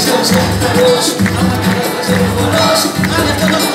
あなたの手を下ろしあなたの手を下ろしあなたの